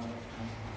Thank you.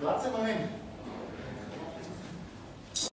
Grazie Mamen.